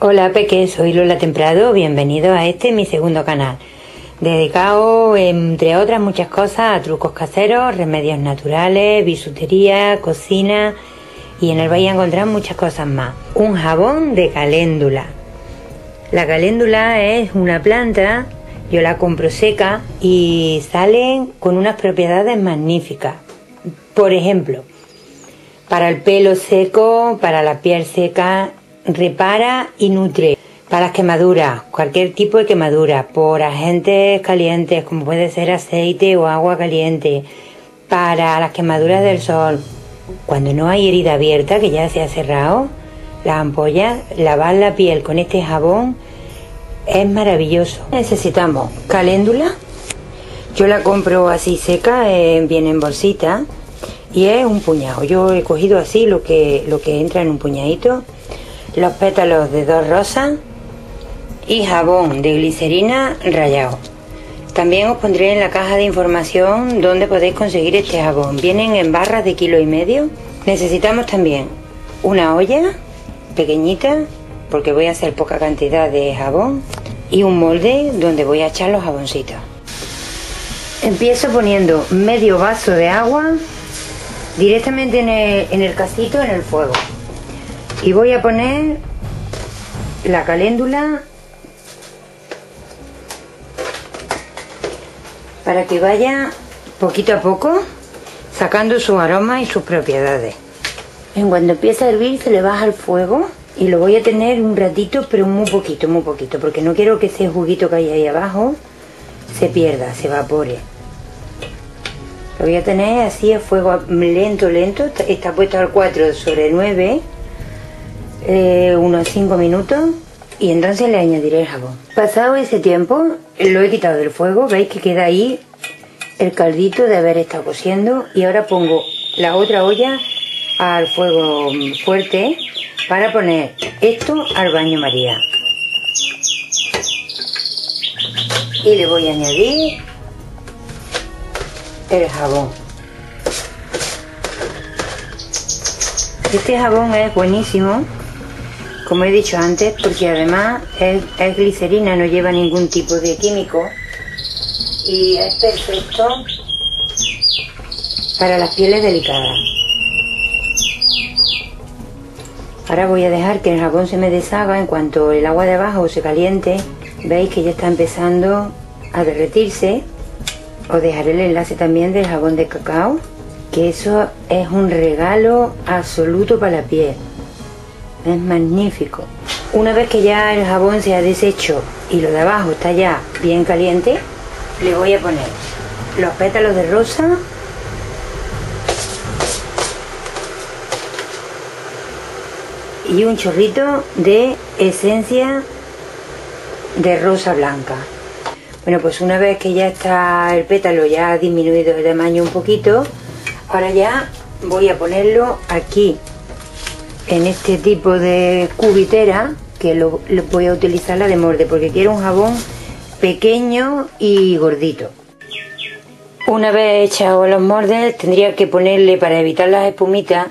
Hola Peque, soy Lola Temprado, bienvenido a este mi segundo canal, dedicado entre otras muchas cosas a trucos caseros, remedios naturales, bisutería, cocina y en él vais a encontrar muchas cosas más. Un jabón de caléndula. La caléndula es una planta, yo la compro seca y salen con unas propiedades magníficas. Por ejemplo, para el pelo seco, para la piel seca, repara y nutre. Para las quemaduras, cualquier tipo de quemadura, por agentes calientes como puede ser aceite o agua caliente, para las quemaduras del sol, cuando no hay herida abierta, que ya se ha cerrado, la ampolla, lavar la piel con este jabón es maravilloso. Necesitamos caléndula, yo la compro así seca, eh, viene en bolsita y es un puñado. Yo he cogido así lo que, lo que entra en un puñadito, los pétalos de dos rosas y jabón de glicerina rayado. También os pondré en la caja de información dónde podéis conseguir este jabón. Vienen en barras de kilo y medio. Necesitamos también una olla pequeñita, porque voy a hacer poca cantidad de jabón, y un molde donde voy a echar los jaboncitos. Empiezo poniendo medio vaso de agua directamente en el, en el casito en el fuego. Y voy a poner la caléndula para que vaya poquito a poco sacando su aroma y sus propiedades. En cuando empieza a hervir se le baja el fuego y lo voy a tener un ratito, pero muy poquito, muy poquito, porque no quiero que ese juguito que hay ahí abajo se pierda, se evapore. Lo voy a tener así a fuego lento, lento, está puesto al 4 sobre 9, eh, unos 5 minutos y entonces le añadiré el jabón. Pasado ese tiempo, lo he quitado del fuego, veis que queda ahí el caldito de haber estado cociendo y ahora pongo la otra olla al fuego fuerte para poner esto al baño María. Y le voy a añadir el jabón. Este jabón es buenísimo como he dicho antes, porque además es, glicerina, no lleva ningún tipo de químico y es perfecto para las pieles delicadas. Ahora voy a dejar que el jabón se me deshaga en cuanto el agua de abajo se caliente. Veis que ya está empezando a derretirse. Os dejaré el enlace también del jabón de cacao, que eso es un regalo absoluto para la piel es magnífico. Una vez que ya el jabón se ha deshecho y lo de abajo está ya bien caliente, le voy a poner los pétalos de rosa y un chorrito de esencia de rosa blanca. Bueno, pues una vez que ya está el pétalo ya ha disminuido de tamaño un poquito, ahora ya voy a ponerlo aquí en este tipo de cubitera que lo, voy a utilizar la de morde porque quiero un jabón pequeño y gordito. Una vez echado los moldes tendría que ponerle para evitar las espumitas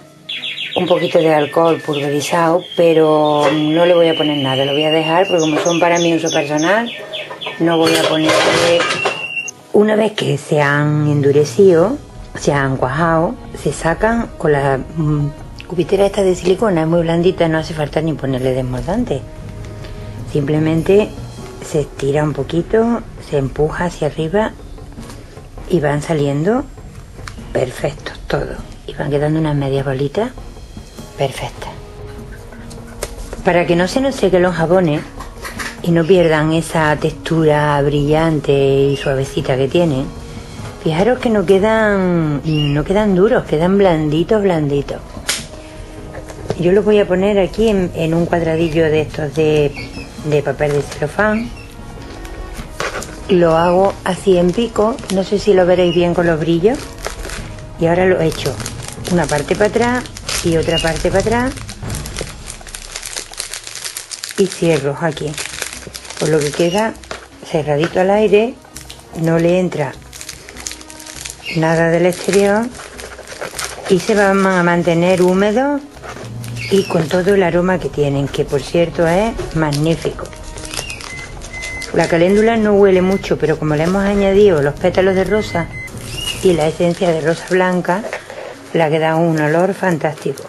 un poquito de alcohol pulverizado, pero no le voy a poner nada, lo voy a dejar porque como son para mi uso personal, no voy a ponerle... Una vez que se han endurecido, se han cuajado, se sacan con la mm, cubitera esta de silicona es muy blandita, no hace falta ni ponerle desmoldante. Simplemente se estira un poquito, se empuja hacia arriba y van saliendo perfectos todos. Y van quedando unas medias bolitas perfectas. Para que no se nos sequen los jabones y no pierdan esa textura brillante y suavecita que tienen, fijaros que no quedan, no quedan duros, quedan blanditos, blanditos. Yo lo voy a poner aquí en, un cuadradillo de estos de, papel de celofán. Lo hago así en pico, no sé si lo veréis bien con los brillos. Y ahora lo he hecho una parte para atrás y otra parte para atrás. Y cierro aquí. Por lo que queda cerradito al aire, no le entra nada del exterior y se van a mantener húmedos y con todo el aroma que tienen, que por cierto es magnífico. La caléndula no huele mucho, pero como le hemos añadido los pétalos de rosa y la esencia de rosa blanca, la que da un olor fantástico.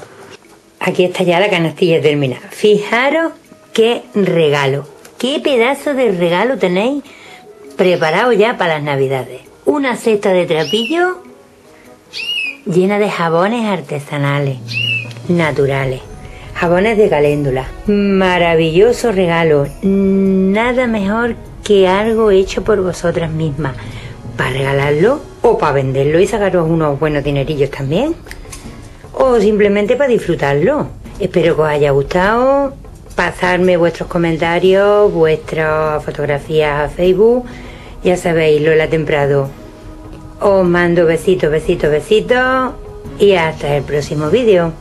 Aquí está ya la canastilla terminada. Fijaros qué regalo, qué pedazo de regalo tenéis preparado ya para las navidades. Una cesta de trapillo llena de jabones artesanales, naturales. Jabones de caléndula. Maravilloso regalo. Nada mejor que algo hecho por vosotras mismas. Para regalarlo o para venderlo y sacaros unos buenos dinerillos también. O simplemente para disfrutarlo. Espero que os haya gustado. Pasarme vuestros comentarios, vuestras fotografías a Facebook. Ya sabéis, Lola Temprado. Os mando besitos, besitos, besitos. Y hasta el próximo vídeo.